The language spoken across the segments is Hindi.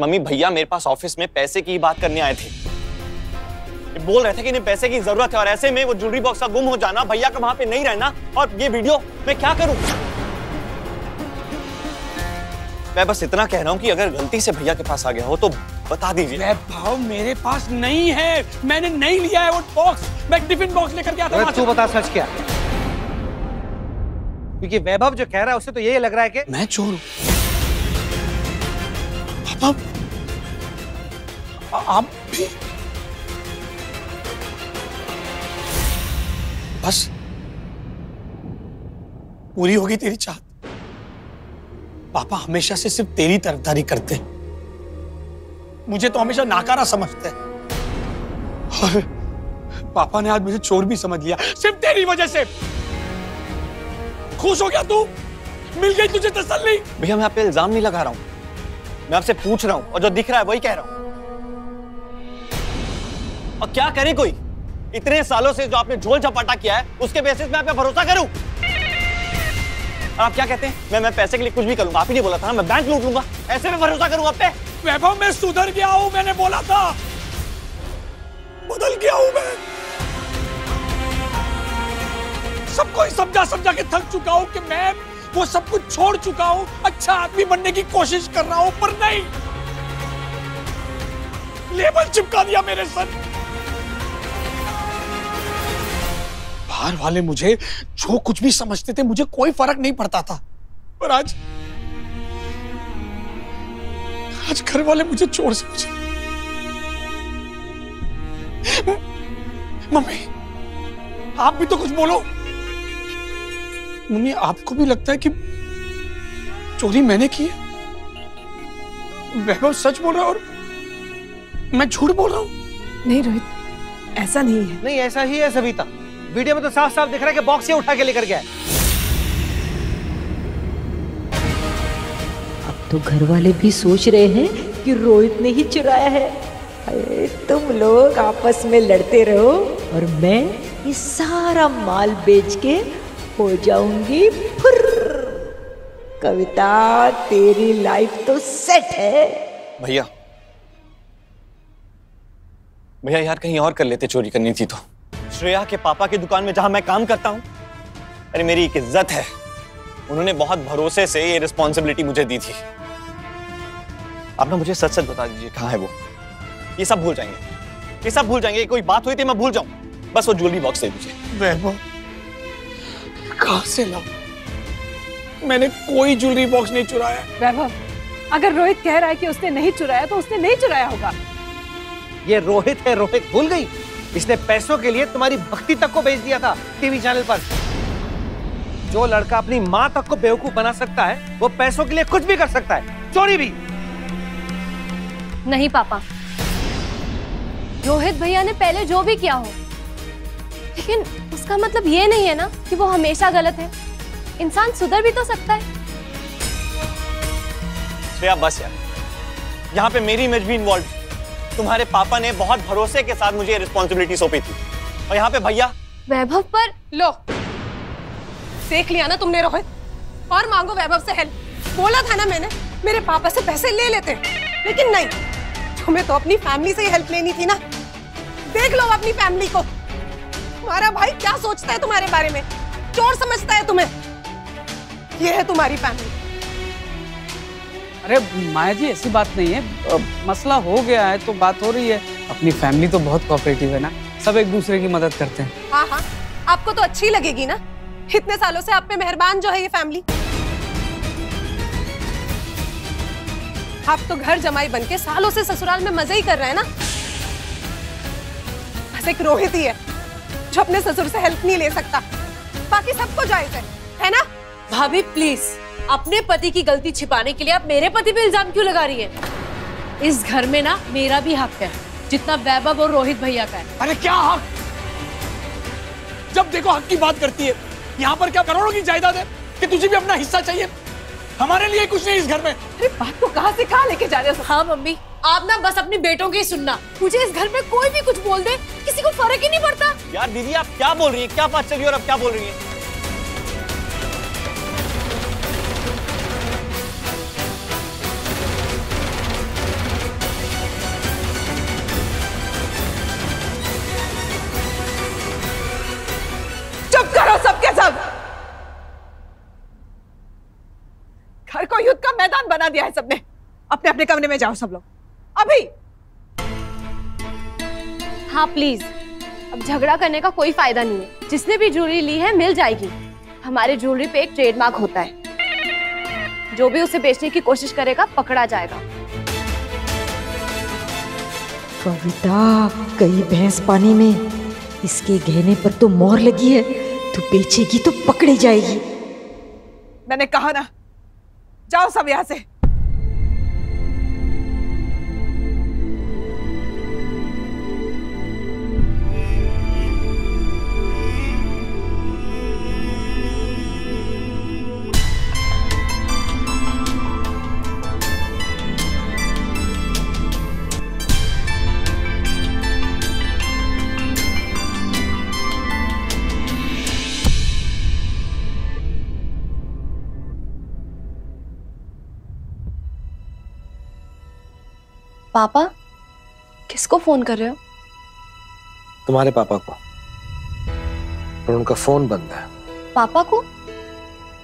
मम्मी भैया मेरे पास ऑफ़िस में पैसे की ही बात करने आए थे। बोल रहे थे कि इन्हें पैसे की ज़रूरत है और ऐसे में वो ज्वेलरी बॉक्स का गुम हो जाना भैया का वहाँ पे नहीं रहना और ये वीडियो मैं क्या करूँ? मैं बस इतना कह रहा हूँ कि अगर गलती से भैया के पास आ गया हो तो बता दीजिए। वैभव मेरे पास नहीं है। मैंने नहीं लिया है वो बॉक्स मैं टिफ़िन बॉक्स लेकर गया था तू बता सच क्या? क्योंकि वैभव जो कह रहा है उसे तो यही लग रहा है कि मैं चोर हूँ। पापा आप। भी बस। पूरी होगी तेरी चाहत। पापा हमेशा से सिर्फ़ तेरी तरफदारी करते मुझे तो हमेशा नाकारा समझते हैं। और पापा ने आज मुझे चोर भी समझ लिया। सिर्फ़ तेरी वजह से। खुश हो गया तू? मिल गई तुझे तसल्ली? भैया, मैं आप पे इल्ज़ाम नहीं लगा रहा हूँ। मैं आपसे पूछ रहा हूँ और जो दिख रहा है वही कह रहा हूँ। और क्या करे कोई? इतने सालों से जो आपने झोल झपाटा किया है, उसके बेसिस में आप भरोसा करूँ? आप क्या कहते हैं? मैं मैं पैसे के लिए कुछ भी करूँगा। आप ही नहीं बोला था ना, मैं बैंक लूट लूँगा। ऐसे में भरोसा करूँ आप पे? वैभव, मैं सुधर गया हूँ, मैंने बोला था। बदल गया हूँ मैं। सबको समझा समझा के थक चुका हूँ कि मैं वो सब कुछ छोड़ चुका हूँ। अच्छा आदमी बनने की कोशिश कर रहा हूँ, पर नहीं। लेबल चिपका दिया मेरे सर। बाहर वाले मुझे जो कुछ भी समझते थे मुझे कोई फ़र्क नहीं पड़ता था। पर आज आज घर वाले मुझे चोर समझे। मम्मी आप भी तो कुछ बोलो। मम्मी आपको भी लगता है कि चोरी मैंने की है? वैभव सच बोल रहा है और मैं झूठ बोल रहा हूँ? नहीं रोहित ऐसा नहीं है। नहीं ऐसा ही है सविता। वीडियो में तो साफ़ साफ़ दिख रहा है कि बॉक्स ही उठा के लेकर गया अब तो घर वाले भी सोच रहे हैं कि रोहित ने ही चुराया है। अरे तुम लोग आपस में लड़ते रहो और मैं ये सारा माल बेच के हो जाऊँगी कविता तेरी लाइफ तो सेट है। भैया भैया यार कहीं और कर लेते चोरी करनी थी तो। श्रेया के पापा की दुकान में जहाँ मैं काम करता हूँ? अरे मेरी एक इज़्ज़त है। उन्होंने बहुत भरोसे से ये रिस्पॉन्सिबिलिटी मुझे दी थी। आप ना मुझे सच सच बता दीजिए कहाँ है वो? ये सब भूल जाएँगे। ये सब भूल जाएँगे। कोई बात हुई थी मैं भूल जाऊँ। बस वो ज्वेलरी बॉक्स दे दीजिए। वैभव कहाँ से लाऊं? मैंने कोई ज्वेलरी बॉक्स नहीं चुराया। वैभव अगर रोहित कह रहा है कि उसने नहीं चुराया तो उसने नहीं चुराया होगा। ये रोहित है रोहित भूल गई। इसने पैसों के लिए तुम्हारी भक्ति तक को बेच दिया था टीवी चैनल पर। जो लड़का अपनी माँ तक को बेवकूफ़ बना सकता है वो पैसों के लिए कुछ भी कर सकता है। चोरी भी। नहीं पापा। रोहित भैया ने पहले जो भी किया हो लेकिन उसका मतलब ये नहीं है ना कि वो हमेशा गलत है। इंसान सुधर भी तो सकता है। श्रेया बस यार। यहाँ पे मेरी इमेज भी इन्वॉल्व तुम्हारे पापा ने बहुत भरोसे के साथ मुझे रिस्पॉन्सिबिलिटी सौंपी थी। और यहाँ पे भैया? वैभव पर लो। देख लिया ना तुमने रोहित। और मांगो वैभव से हेल्प बोला था ना मैंने मेरे पापा से पैसे ले लेते लेकिन नहीं तुम्हें तो अपनी फैमिली से ही हेल्प लेनी थी ना। देख लो अपनी फैमिली को। तुम्हारा भाई क्या सोचता है तुम्हारे बारे में? चोर समझता है तुम्हें। ये है तुम्हारी फैमिली अरे माया जी ऐसी बात नहीं है। मसला हो गया है तो बात हो रही है। अपनी फैमिली तो बहुत कोऑपरेटिव है ना। सब एक दूसरे की मदद करते हैं। हाँ हाँ। आपको तो अच्छी लगेगी ना। इतने सालों से आप पे मेहरबान जो है ये फैमिली आप तो घर जमाई बन के सालों से ससुराल में मज़े ही कर रहे हैं ना। बस एक रोहित ही है जो अपने ससुर से हेल्प नहीं ले सकता। बाकी सबको जायज़ है है ना? भाभी प्लीज़ अपने पति की गलती छिपाने के लिए आप मेरे पति पे इल्ज़ाम क्यों लगा रही है? इस घर में ना मेरा भी हक है जितना वैभव और रोहित भैया का है। अरे क्या हक? जब देखो हक की बात करती है यहाँ पर क्या करोड़ों की जायदाद है कि तुझे भी अपना हिस्सा चाहिए? हमारे लिए कुछ नहीं इस घर में। अरे बात को कहाँ से कहाँ लेके जा रहे हो? हाँ मम्मी आप ना बस अपने बेटों की ही सुनना। मुझे इस घर में कोई भी कुछ बोल दे किसी को फ़र्क ही नहीं पड़ता। यार दीदी आप क्या बोल रही है? क्या बात चल रही है और अब क्या बोल रही हैं? दिया है सबने। अपने अपने कमरे में जाओ सब लोग। अभी। हाँ प्लीज़ अब झगड़ा करने का कोई फ़ायदा नहीं है। जिसने भी ज्वेलरी ली है मिल जाएगी। हमारे ज्वेलरी पे एक ट्रेडमार्क होता है। जो भी उसे बेचने की कोशिश करेगा पकड़ा जाएगा। कविता गई भैंस पानी में। इसके गहने पर तो मोहर लगी है। तू बेचेगी तो पकड़ी जाएगी। मैंने कहा ना जाओ सब यहाँ से। पापा किसको फ़ोन कर रहे हो? तुम्हारे पापा को। पर उनका फ़ोन बंद है। पापा को?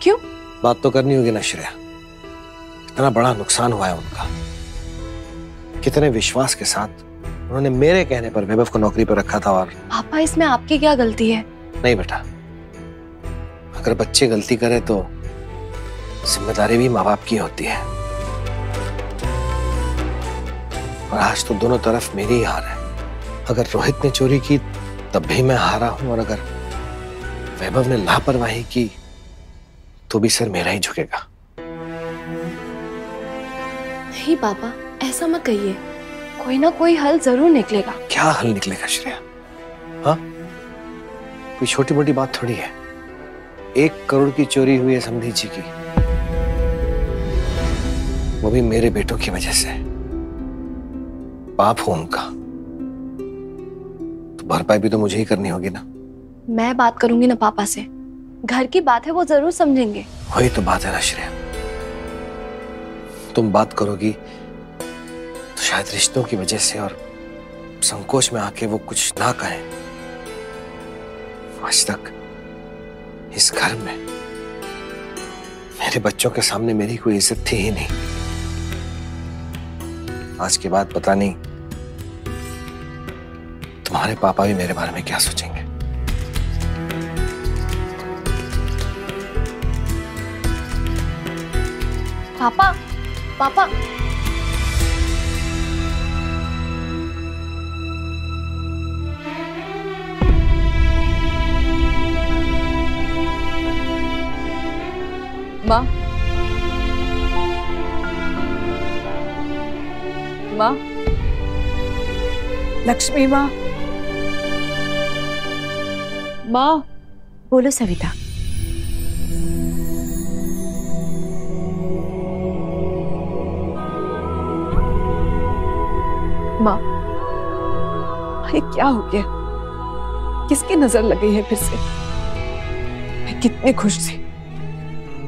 क्यों? बात तो करनी होगी ना श्रेया। इतना बड़ा नुकसान हुआ है उनका। कितने विश्वास के साथ उन्होंने मेरे कहने पर वैभव को नौकरी पर रखा था और पापा इसमें आपकी क्या गलती है? नहीं बेटा। अगर बच्चे गलती करे तो ज़िम्मेदारी भी माँ बाप की होती है। और आज तो दोनों तरफ़ मेरी ही हार है। अगर रोहित ने चोरी की तब भी मैं हारा हूँ और अगर वैभव ने लापरवाही की तो भी सर मेरा ही झुकेगा। नहीं पापा ऐसा मत कहिए। कोई ना कोई हल ज़रूर निकलेगा। क्या हल निकलेगा श्रेया? हाँ? कोई छोटी मोटी बात थोड़ी है। एक करोड़ की चोरी हुई है समधी जी की। वो भी मेरे बेटों की वजह से। पाप हो उनका। तो भरपाई भी तो मुझे ही करनी होगी ना। मैं बात करूँगी ना पापा से। घर की बात है वो ज़रूर समझेंगे। वही तो बात है ना श्रेया। तुम बात करोगी तो शायद रिश्तों की वजह से और संकोच में आके वो कुछ ना कहें। आज तक इस घर में मेरे बच्चों के सामने मेरी कोई इज़्ज़त थी ही नहीं। आज के बाद पता नहीं तुम्हारे पापा भी मेरे बारे में क्या सोचेंगे? पापा पापा। माँ। माँ। लक्ष्मी माँ। माँ। बोलो सविता। माँ ये क्या हो गया? किसकी नज़र लग गई है फिर से? मैं कितनी खुश थी।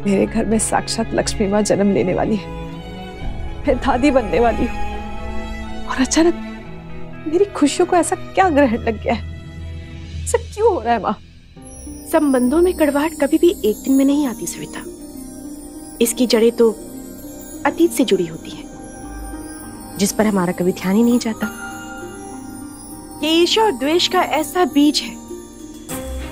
मेरे घर में साक्षात लक्ष्मी माँ जन्म लेने वाली है। मैं दादी बनने वाली हूँ। और अचानक मेरी खुशियों को ऐसा क्या ग्रहण लग गया है? हो रहा है माँ। संबंधों में कड़वाहट कभी भी एक दिन में नहीं आती सविता इसकी जड़ें तो अतीत से जुड़ी होती हैं, जिस पर हमारा कभी ध्यान ही नहीं जाता। ये ईर्ष्या और द्वेष का ऐसा बीज है,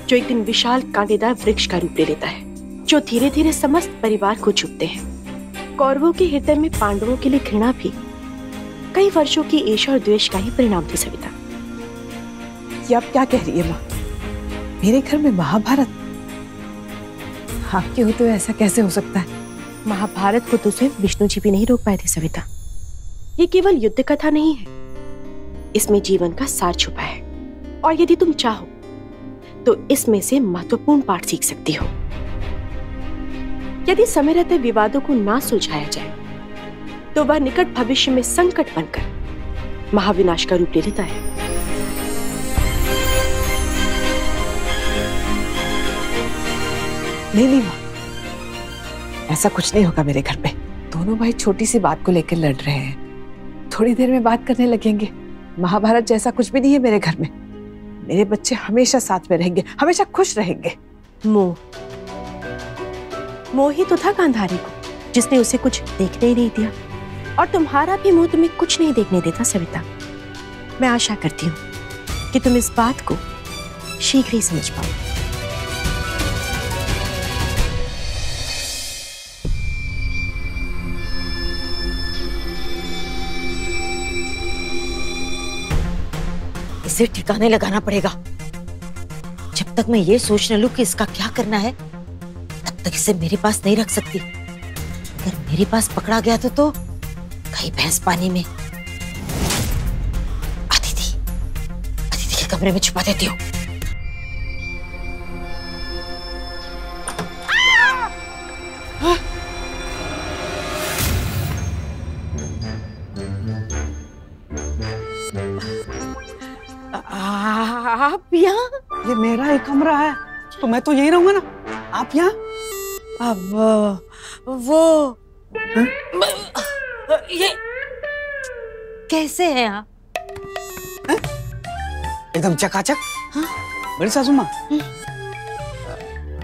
जो एक दिन विशाल कांटेदार वृक्ष का रूप ले लेता है, जो धीरे धीरे समस्त परिवार को छुपते हैं। कौरवों के हृदय में पांडवों के लिए घृणा भी कई वर्षों की ईर्ष्या और द्वेष का ही परिणाम थी सविता ये आप क्या कह रही है माँ? मेरे घर में महाभारत। आपके होते हुए ऐसा कैसे हो सकता है? महाभारत को तो स्वयं विष्णु जी भी नहीं रोक पाए थे, सविता। ये केवल युद्ध कथा नहीं है। इसमें जीवन का सार छुपा है। और यदि तुम चाहो तो इसमें से महत्वपूर्ण पाठ सीख सकती हो। यदि समय रहते विवादों को ना सुलझाया जाए तो वह निकट भविष्य में संकट बनकर महाविनाश का रूप ले लेता है। नहीं नहीं, माँ। ऐसा कुछ नहीं होगा मेरे घर पे। दोनों भाई छोटी सी बात को लेकर लड़ रहे हैं। थोड़ी देर में बात करने लगेंगे। महाभारत जैसा कुछ भी नहीं है मेरे घर में। मेरे बच्चे हमेशा साथ में रहेंगे, हमेशा खुश रहेंगे। मोह। मोह ही तो था गांधारी को, जिसने उसे कुछ देखने ही नहीं दिया। और तुम्हारा भी मुँह तुम्हें कुछ नहीं देखने देता, सविता। मैं आशा करती हूँ कि तुम इस बात को शीघ्र ही समझ पाओ इसे ठिकाने लगाना पड़ेगा। जब तक मैं ये सोच न लू कि इसका क्या करना है, तब तक इसे मेरे पास नहीं रख सकती। अगर मेरे पास पकड़ा गया तो तो कहीं भैंस पानी में। अदिति अदिति के कमरे में छुपा देती हूँ। मैं तो यही रहूँगा ना। आप यहाँ? अब वो ये कैसे हैं आप? एकदम चकाचक। बड़ी सासू माँ?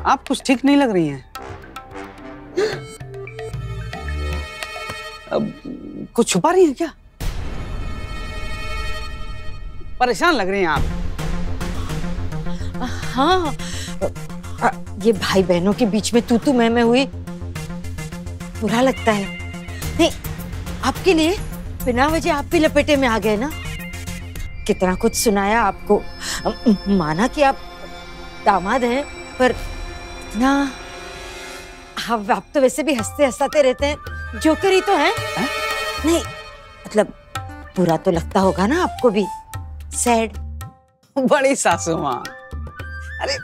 आप कुछ ठीक नहीं लग रही हैं। अब कुछ छुपा रही हैं क्या? परेशान लग रही हैं आप। हाँ ये भाई बहनों के बीच में तू तू मैं मैं हुई। बुरा लगता है। नहीं आपके लिए बिना वजह आप भी लपेटे में आ गए ना? कितना कुछ सुनाया आपको। माना कि आप दामाद हैं पर ना आप, आप तो वैसे भी हँसते हंसाते रहते हैं। जोकर ही तो हैं। हैं? नहीं मतलब बुरा तो लगता होगा ना आपको भी। सैड। बड़ी सासू माँ। अरे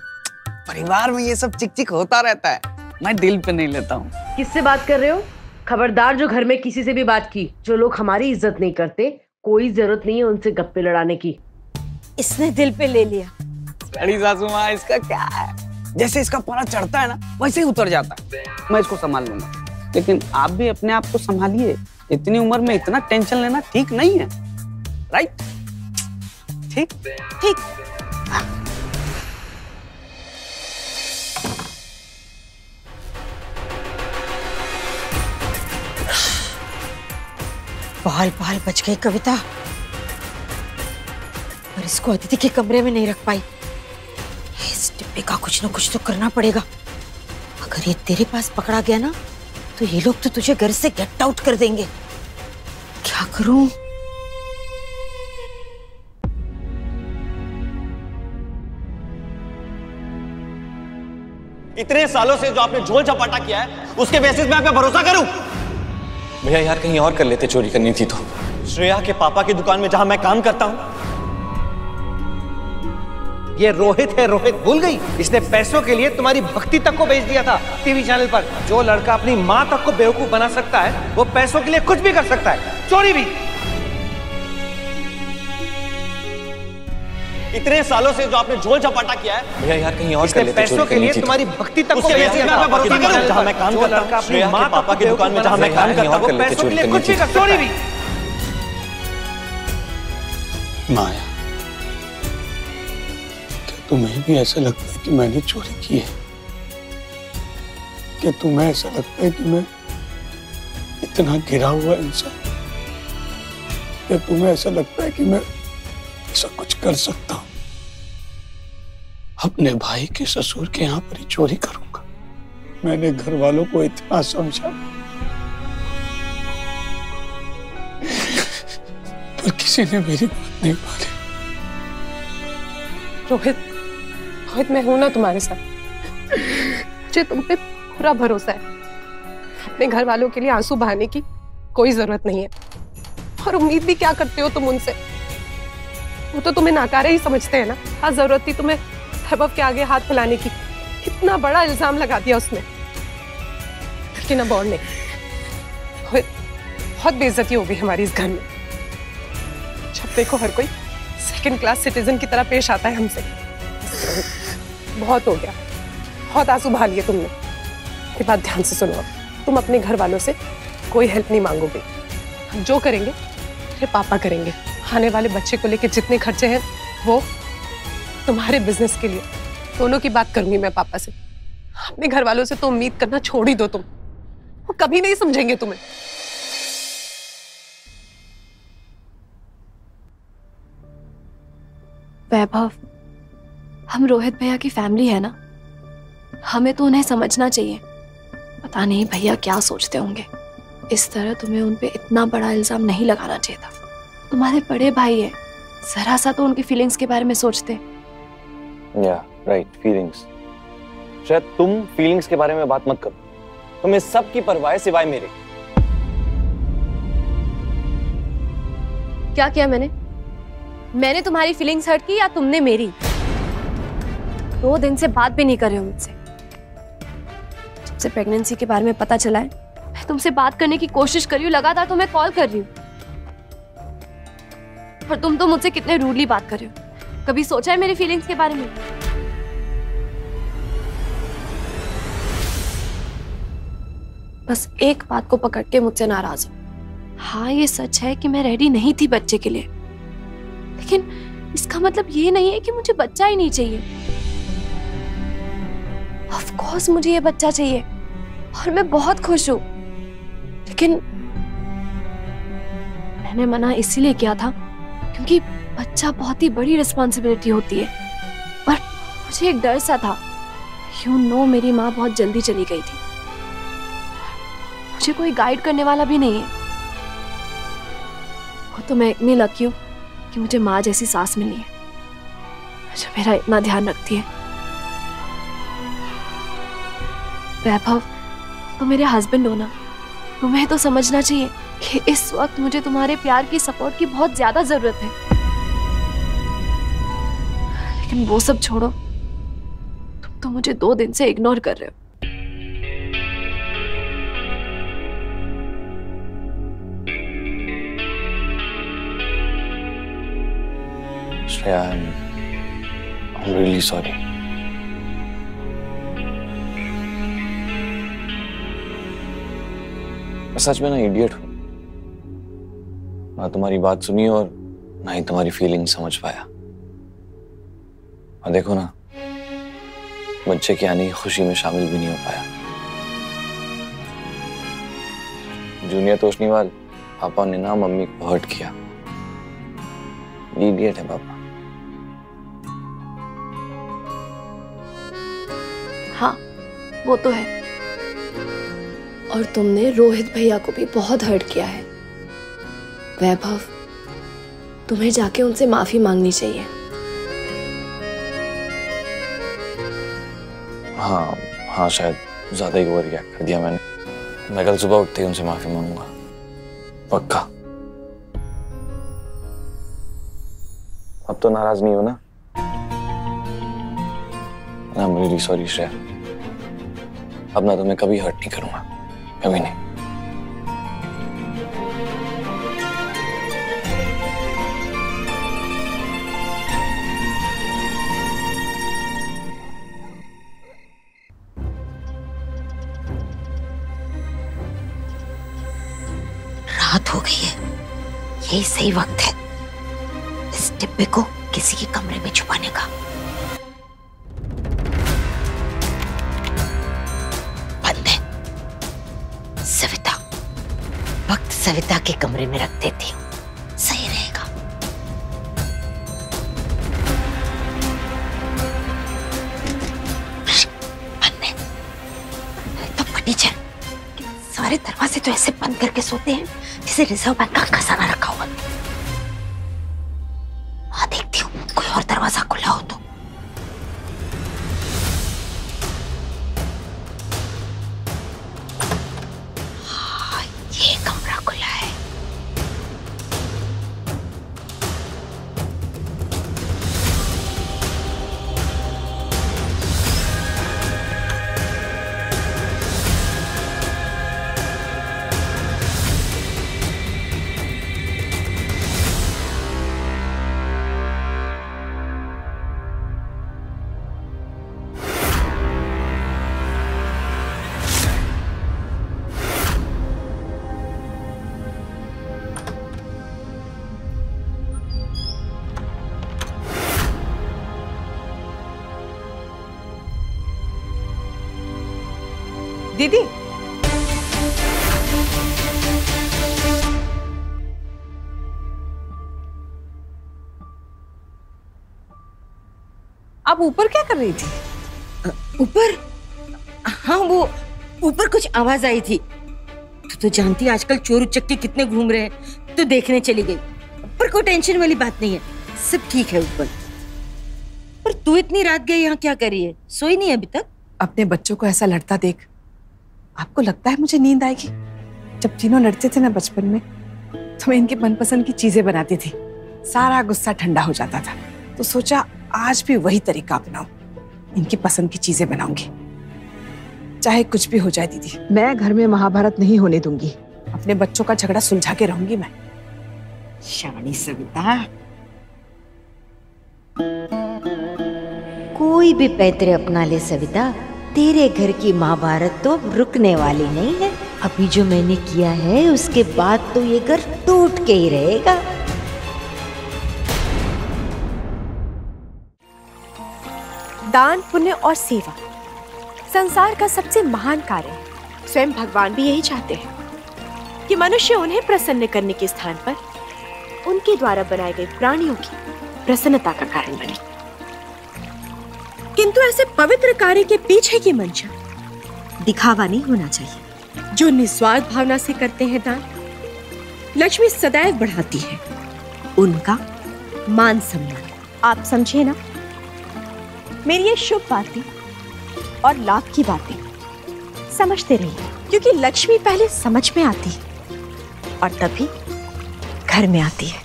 परिवार में ये सब चिक चिक होता रहता है। मैं दिल पे नहीं लेता हूँ। किससे बात कर रहे हो? खबरदार जो घर में किसी से भी बात की जो लोग हमारी इज़्ज़त नहीं करते कोई ज़रूरत नहीं है उनसे गप्पे लड़ाने की। इसने दिल पे ले लिया। बड़ी सासू माँ इसका क्या है? जैसे इसका पारा चढ़ता है ना वैसे ही उतर जाता है। मैं इसको संभाल लूँगा। लेकिन आप भी अपने आप को संभालिए। इतनी उम्र में इतना टेंशन लेना ठीक नहीं है। राइट ठीक? ठीक। बाल बाल बच गई कविता। पर इसको अदिति के कमरे में नहीं रख पाई। इस डिब्बे का कुछ ना कुछ तो करना पड़ेगा। अगर ये तेरे पास पकड़ा गया ना तो ये लोग तो तुझे घर से गेट आउट कर देंगे। क्या करूँ? इतने सालों से जो आपने झोल झपाटा किया है, उसके बेसिस में आप भरोसा करूँ? भैया यार कहीं और कर लेते चोरी करनी थी तो। श्रेया के पापा की दुकान में जहाँ मैं काम करता हूँ। ये रोहित है, रोहित, भूल गई। इसने पैसों के लिए तुम्हारी भक्ति तक को बेच दिया था टीवी चैनल पर। जो लड़का अपनी माँ तक को बेवकूफ़ बना सकता है, वो पैसों के लिए कुछ भी कर सकता है। चोरी भी। इतने सालों से जो आपने झोल झपाटा किया है भैया यार कहीं और कर लेते पैसों के लिए तुम्हारी भक्ति तक को उसके बेच बेसिस दिया में था भरोसा करूँ। जहाँ मैं काम करता हूँ। अपनी माँ के पापा की दुकान में जहाँ मैं काम करता वो पैसों के लिए कुछ भी कर चोरी भी। माया क्या तुम्हें भी ऐसा लगता है कि मैंने चोरी की है? क्या तुम्हें ऐसा लगता है कि मैं इतना गिरा हुआ इंसान क्या तुम्हें ऐसा लगता है कि मैं ऐसा कुछ कर सकता हूँ? अपने भाई के ससुर के यहाँ पर ही चोरी करूँगा। मैंने घर वालों को इतना समझा। पर किसी ने मेरी बात नहीं मानी। रोहित रोहित, मैं हूँ ना तुम्हारे साथ। मुझे तुम पे पूरा भरोसा है। अपने घर वालों के लिए आँसू बहाने की कोई ज़रूरत नहीं है। और उम्मीद भी क्या करते हो तुम उनसे? वो तो तुम्हें नाकारे ही समझते हैं ना। हाँ ज़रूरत थी तुम्हें वैभव के आगे हाथ फैलाने की कितना बड़ा इल्ज़ाम लगा दिया उसने। लेकिन और नहीं। बहुत बेइज्जती हो गई हमारी इस घर में। जब देखो हर कोई सेकंड क्लास सिटीजन की तरह पेश आता है हमसे। बहुत हो गया। बहुत आँसू बहा लिए तुमने। ये बात ध्यान से सुनो तुम अपने घर वालों से कोई हेल्प नहीं मांगोगे। हम जो करेंगे मेरे पापा करेंगे। आने वाले बच्चे को लेके जितने खर्चे हैं, वो तुम्हारे बिज़नेस के लिए। दोनों की बात करूँगी मैं पापा से। अपने घर वालों से तो उम्मीद करना छोड़ ही दो तुम। वो कभी नहीं समझेंगे तुम्हें। वैभव, हम रोहित भैया की फैमिली है ना? हमें तो उन्हें समझना चाहिए। पता नहीं भैया क्या सोचते होंगे। इस तरह तुम्हें उन पे इतना बड़ा इल्ज़ाम नहीं लगाना चाहिए था। तुम्हारे बड़े भाई है। जरा सा तो उनकी फीलिंग्स के बारे में सोचते। या राइट फीलिंग्स शायद तुम फीलिंग्स के बारे में बात मत करो। तुम इस सब की परवाह है सिवाय मेरे। क्या किया मैंने? मैंने तुम्हारी फीलिंग्स हर्ट की या तुमने मेरी? दो दिन से बात भी नहीं कर रहे हो मुझसे। जब से प्रेगनेंसी के बारे में पता चला है, मैं तुमसे बात करने की कोशिश कर रही हूँ, लगातार तुम्हें कॉल कर रही हूँ। और तुम तो मुझसे कितने रूडली बात कर रहे हो। कभी सोचा है मेरी फीलिंग्स के बारे में? बस एक बात को पकड़ के मुझसे नाराज़ हो। हाँ ये सच है कि मैं रेडी नहीं थी बच्चे के लिए। लेकिन इसका मतलब ये नहीं है कि मुझे बच्चा ही नहीं चाहिए। ऑफ़ कोर्स मुझे ये बच्चा चाहिए और मैं बहुत खुश हूँ। लेकिन मैंने मना इसीलिए किया था क्योंकि बच्चा बहुत ही बड़ी रिस्पॉन्सिबिलिटी होती है। पर मुझे एक डर सा था। यू नो मेरी माँ बहुत जल्दी चली गई थी। मुझे कोई गाइड करने वाला भी नहीं है। वो तो मैं इतनी लकी हूँ कि मुझे माँ जैसी सास मिली है। जो मेरा इतना ध्यान रखती है। वैभव तो मेरे हस्बैंड हो ना? तुम्हें तो समझना चाहिए कि इस वक्त मुझे तुम्हारे प्यार की सपोर्ट की बहुत ज़्यादा ज़रूरत है। लेकिन वो सब छोड़ो। तुम तो मुझे दो दिन से इग्नोर कर रहे हो। मैं सच में ना इडियट हूँ। ना तुम्हारी बात सुनी और ना ही तुम्हारी फीलिंग समझ पाया। और देखो ना बच्चे की आने की खुशी में शामिल भी नहीं हो पाया। जूनियर तोशनीवाल पापा ने ना मम्मी को हर्ट किया। इडियट है पापा। हाँ वो तो है। और तुमने रोहित भैया को भी बहुत हर्ट किया है। वैभव, तुम्हें जाके उनसे माफ़ी मांगनी चाहिए। हाँ हाँ शायद ज़्यादा ही ओवर रिएक्ट कर दिया मैंने। मैं कल सुबह उठते ही उनसे माफ़ी मांगूँगा। पक्का। अब तो नाराज़ नहीं हो ना? I am really sorry Shreya. अब ना तुम्हें कभी हर्ट नहीं करूँगा। कभी नहीं। रात हो गई है। यही सही वक्त है। इस डिब्बे को किसी के कमरे में छुपाने का। बंद है। सविता, वक्त सविता के कमरे में रख देती हूँ। सही रहेगा। बंद है। तो सारे दरवाजे तो ऐसे बंद करके सोते हैं। जैसे रिज़र्व बैंक का खजाना रखा हुआ हाँ दीदी। आप ऊपर क्या कर रही थी? ऊपर? हाँ वो ऊपर कुछ आवाज़ आई थी। तू तो जानती आजकल चोर उचक्के कितने घूम रहे हैं। तो देखने चली गई। पर कोई टेंशन वाली बात नहीं है। सब ठीक है ऊपर। पर तू इतनी रात गई यहाँ क्या कर रही है? सोई नहीं अभी तक? अपने बच्चों को ऐसा लड़ता देख। आपको लगता है मुझे नींद आएगी? जब तीनों लड़ते थे ना बचपन में तो मैं इनके मनपसंद की चीज़ें बनाती थी। सारा गुस्सा ठंडा हो जाता था। तो सोचा आज भी वही तरीका अपनाऊं। इनकी पसंद की चीज़ें बनाऊँगी। चाहे कुछ भी हो जाए दीदी। मैं घर में महाभारत नहीं होने दूँगी। अपने बच्चों का झगड़ा सुलझा के रहूँगी मैं। शानी सविता। कोई भी पैतरे अपना ले सविता। तेरे घर की महाभारत तो रुकने वाली नहीं है। अभी जो मैंने किया है, उसके बाद तो ये घर टूट के ही रहेगा। दान, पुण्य और सेवा, संसार का सबसे महान कार्य। स्वयं भगवान भी यही चाहते हैं कि मनुष्य उन्हें प्रसन्न करने के स्थान पर उनके द्वारा बनाए गए प्राणियों की प्रसन्नता का कारण बने। किंतु ऐसे पवित्र कार्य के पीछे की मंशा। दिखावा नहीं होना चाहिए। जो निस्वार्थ भावना से करते हैं दान लक्ष्मी सदैव बढ़ाती है। उनका मान सम्मान। आप समझे ना? मेरी ये शुभ बातें और लाभ की बातें समझते रहिए क्योंकि लक्ष्मी पहले समझ में आती है और तभी घर में आती है।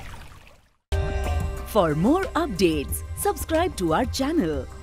For more update subscribe to our channel,